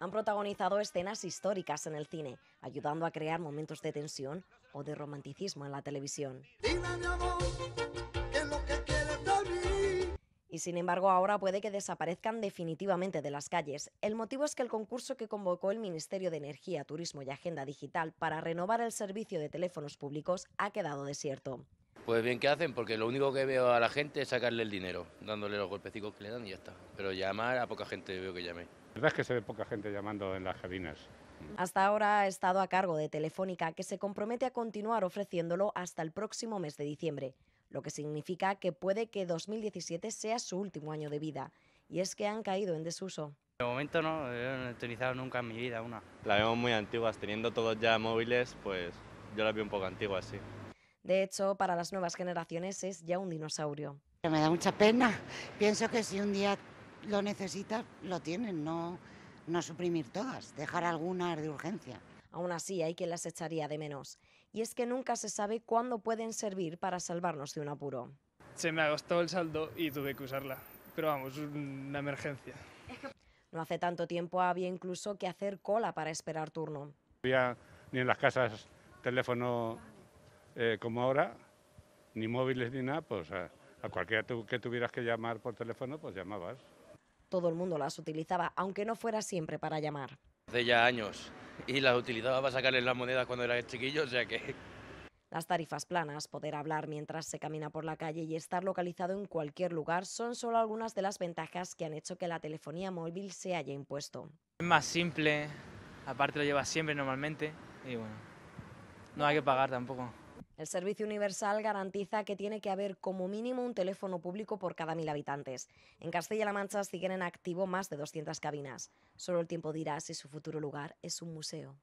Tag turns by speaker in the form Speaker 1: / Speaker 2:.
Speaker 1: Han protagonizado escenas históricas en el cine, ayudando a crear momentos de tensión o de romanticismo en la televisión. Y sin embargo ahora puede que desaparezcan definitivamente de las calles. El motivo es que el concurso que convocó el Ministerio de Energía, Turismo y Agenda Digital para renovar el servicio de teléfonos públicos ha quedado desierto.
Speaker 2: Pues bien, ¿qué hacen? Porque lo único que veo a la gente es sacarle el dinero, dándole los golpecitos que le dan y ya está. Pero llamar a poca gente veo que llame.
Speaker 3: La verdad es que se ve poca gente llamando en las cabinas.
Speaker 1: Hasta ahora ha estado a cargo de Telefónica, que se compromete a continuar ofreciéndolo hasta el próximo mes de diciembre lo que significa que puede que 2017 sea su último año de vida, y es que han caído en desuso.
Speaker 4: De momento no, yo no he utilizado nunca en mi vida una.
Speaker 5: La vemos muy antiguas, teniendo todos ya móviles, pues yo la veo un poco antiguas, sí.
Speaker 1: De hecho, para las nuevas generaciones es ya un dinosaurio.
Speaker 6: Me da mucha pena. Pienso que si un día lo necesitas, lo tienen, no, no suprimir todas, dejar algunas de urgencia.
Speaker 1: Aún así, hay quien las echaría de menos. Y es que nunca se sabe cuándo pueden servir para salvarnos de un apuro.
Speaker 7: Se me agotó el saldo y tuve que usarla. Pero vamos, una emergencia.
Speaker 1: No hace tanto tiempo había incluso que hacer cola para esperar turno.
Speaker 3: Había ni en las casas teléfono eh, como ahora, ni móviles ni nada, pues a, a cualquiera que tuvieras que llamar por teléfono, pues llamabas.
Speaker 1: Todo el mundo las utilizaba, aunque no fuera siempre para llamar.
Speaker 2: Hace ya años y las utilizaba para sacarle las monedas cuando era chiquillo, o sea que...
Speaker 1: Las tarifas planas, poder hablar mientras se camina por la calle y estar localizado en cualquier lugar son solo algunas de las ventajas que han hecho que la telefonía móvil se haya impuesto.
Speaker 4: Es más simple, aparte lo llevas siempre normalmente y bueno, no hay que pagar tampoco.
Speaker 1: El Servicio Universal garantiza que tiene que haber como mínimo un teléfono público por cada mil habitantes. En Castilla-La Mancha siguen en activo más de 200 cabinas. Solo el tiempo dirá si su futuro lugar es un museo.